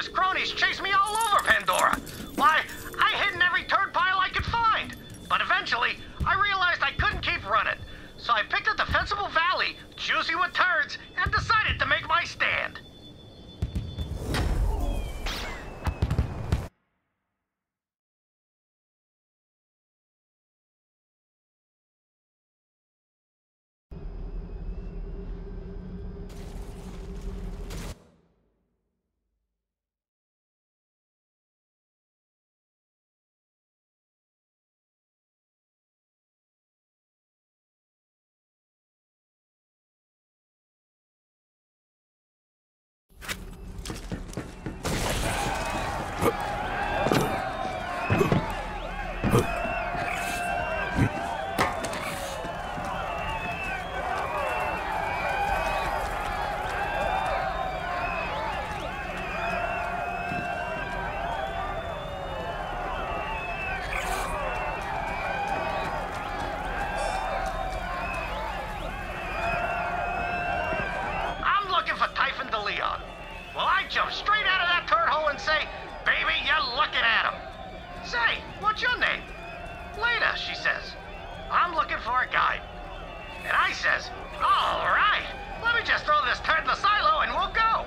his cronies chased me Well, I jump straight out of that turd hole and say, Baby, you're looking at. Say, what's your name? Leda, she says. I'm looking for a guide. And I says, All right, let me just throw this turd in the silo and we'll go.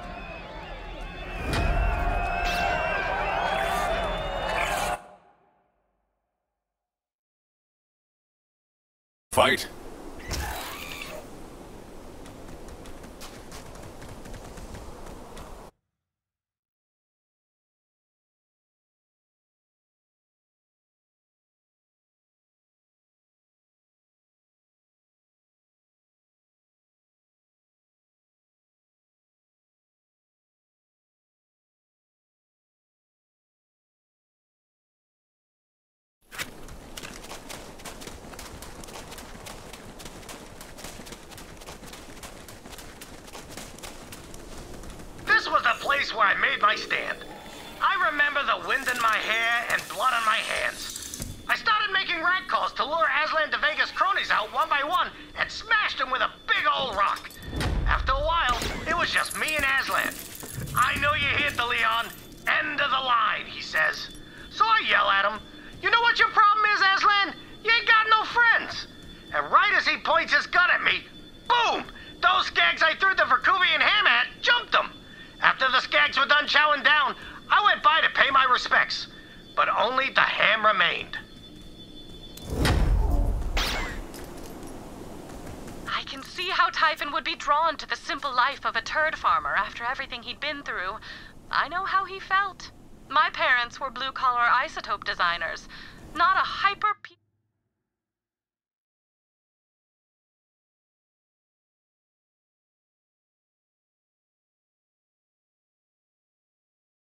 Fight! This was the place where I made my stand. I remember the wind in my hair and blood on my hands. I started making rat calls to lure Aslan de Vega's cronies out one by one and smashed them with a big old rock. After a while, it was just me and Aslan. I know you're the Leon. End of the line, he says. So I yell at him. You know what your problem is, Aslan? You ain't got no friends. And right as he points his gun at me, boom! Those skags I threw the Verkuvian ham at jumped them. After the skags were done chowing down, I went by to pay my respects. But only the ham remained. I can see how Typhon would be drawn to the simple life of a turd farmer after everything he'd been through. I know how he felt. My parents were blue collar isotope designers.